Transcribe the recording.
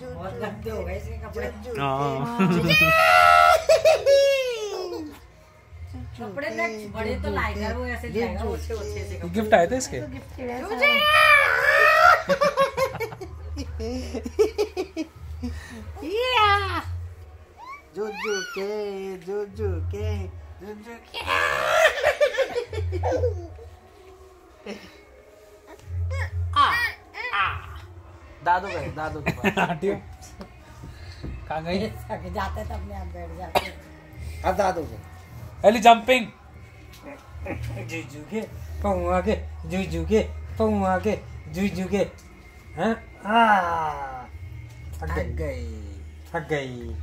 कपड़े। हाँ। कपड़े देख बड़े तो लाएगा वो ऐसे जाएगा ओछे ओछे से गिफ्ट आए थे इसके? जुजू के जुजू के जुजू के। दादू गए दादू के पास। आंटी कहाँ गई? जाते तो अपने आप बैठ जाते। अब दादू के। अली जंपिंग जुजू के पौआ के जुजू के पौआ के जुजू के। हैं? आ थक गई। थक गई।